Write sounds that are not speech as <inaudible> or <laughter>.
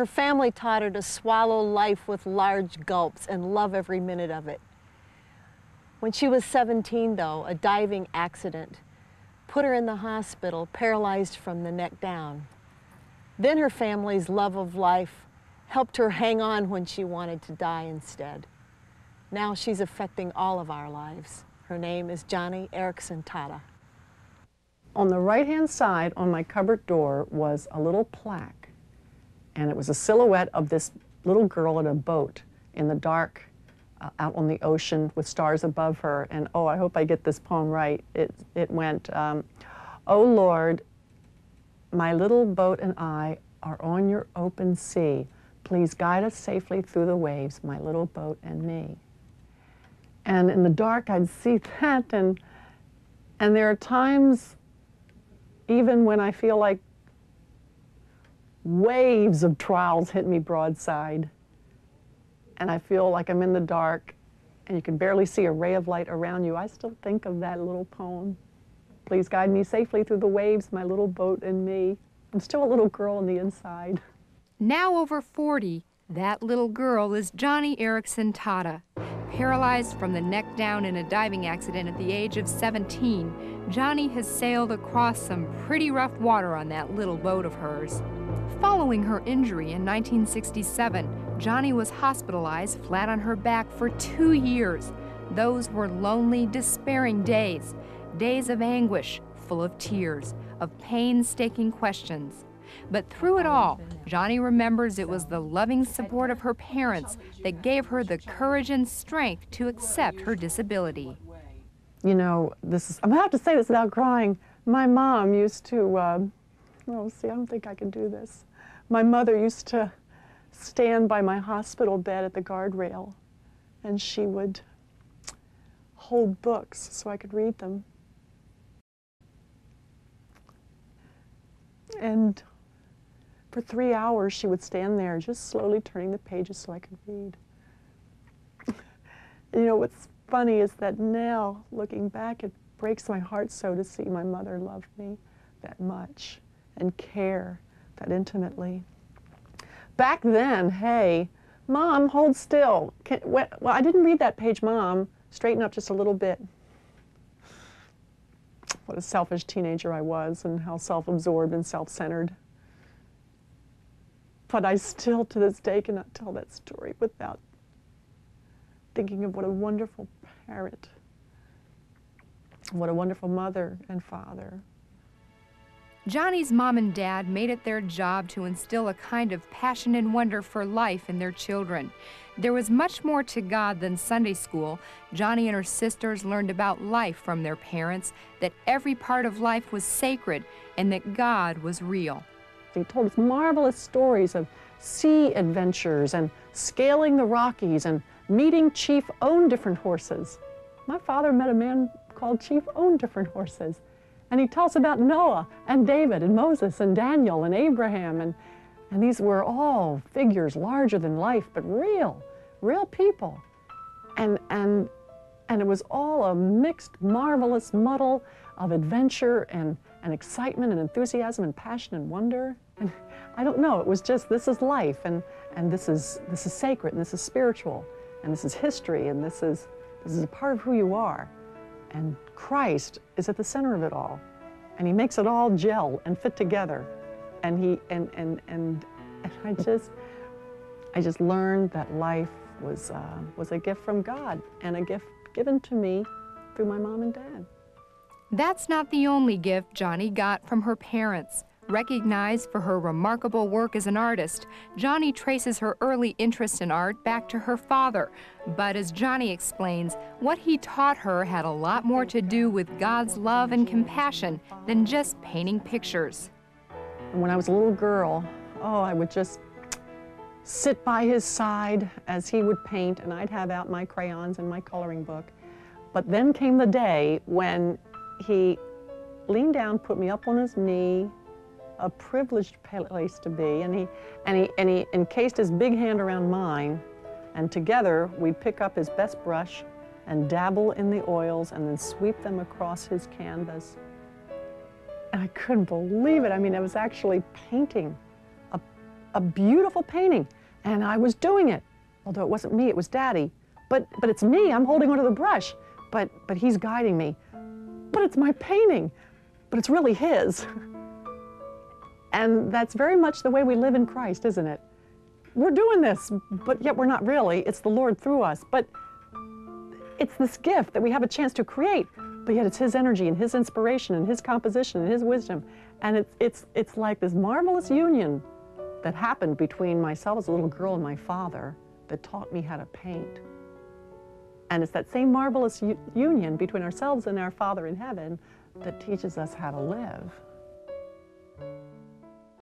Her family taught her to swallow life with large gulps and love every minute of it. When she was 17, though, a diving accident put her in the hospital, paralyzed from the neck down. Then her family's love of life helped her hang on when she wanted to die instead. Now she's affecting all of our lives. Her name is Joni Eareckson Tada. On the right-hand side on my cupboard door was a little plaque, and it was a silhouette of this little girl in a boat in the dark uh, out on the ocean with stars above her. And oh, I hope I get this poem right. It, it went, um, Oh Lord, my little boat and I are on your open sea. Please guide us safely through the waves, my little boat and me. And in the dark, I'd see that, and, and there are times, even when I feel like waves of trials hit me broadside, and I feel like I'm in the dark and you can barely see a ray of light around you, I still think of that little poem. Please guide me safely through the waves, my little boat and me. I'm still a little girl on the inside. Now over 40, that little girl is Joni Eareckson Tada. Paralyzed from the neck down in a diving accident at the age of 17, Joni has sailed across some pretty rough water on that little boat of hers. Following her injury in 1967, Joni was hospitalized flat on her back for two years. Those were lonely, despairing days, days of anguish, full of tears, of painstaking questions. But through it all, Joni remembers it was the loving support of her parents that gave her the courage and strength to accept her disability. You know, this is, I'm gonna have to say this without crying. My mom used to, uh, oh, see, I don't think I can do this. My mother used to stand by my hospital bed at the guardrail and she would hold books so I could read them. And for three hours she would stand there just slowly turning the pages so I could read. <laughs> you know, what's funny is that now, looking back, it breaks my heart so to see my mother love me that much and care that intimately back then, hey, mom, hold still. Can, well, I didn't read that page, mom. Straighten up just a little bit. What a selfish teenager I was and how self-absorbed and self-centered. But I still, to this day, cannot tell that story without thinking of what a wonderful parent, what a wonderful mother and father, Joni's mom and dad made it their job to instill a kind of passion and wonder for life in their children. There was much more to God than Sunday school. Joni and her sisters learned about life from their parents, that every part of life was sacred, and that God was real. They told us marvelous stories of sea adventures and scaling the Rockies and meeting Chief Own Different Horses. My father met a man called Chief Own Different Horses. And he tells about Noah and David and Moses and Daniel and Abraham. And, and these were all figures larger than life, but real, real people. And, and, and it was all a mixed, marvelous muddle of adventure and, and excitement and enthusiasm and passion and wonder. And I don't know, it was just, this is life and, and this, is, this is sacred and this is spiritual and this is history and this is, this is a part of who you are. And Christ is at the center of it all. And he makes it all gel and fit together. And he and and and, and I just I just learned that life was uh, was a gift from God and a gift given to me through my mom and dad. That's not the only gift Joni got from her parents. Recognized for her remarkable work as an artist, Joni traces her early interest in art back to her father. But as Joni explains, what he taught her had a lot more to do with God's love and compassion than just painting pictures. When I was a little girl, oh, I would just sit by his side as he would paint, and I'd have out my crayons and my coloring book. But then came the day when he leaned down, put me up on his knee, a privileged place to be. And he, and, he, and he encased his big hand around mine, and together we'd pick up his best brush and dabble in the oils and then sweep them across his canvas. And I couldn't believe it. I mean, I was actually painting a a beautiful painting, and I was doing it. Although it wasn't me, it was Daddy. But, but it's me, I'm holding onto the brush, but, but he's guiding me. But it's my painting, but it's really his. <laughs> And that's very much the way we live in Christ, isn't it? We're doing this, but yet we're not really. It's the Lord through us. But it's this gift that we have a chance to create, but yet it's His energy and His inspiration and His composition and His wisdom. And it's, it's, it's like this marvelous union that happened between myself as a little girl and my father that taught me how to paint. And it's that same marvelous union between ourselves and our Father in heaven that teaches us how to live.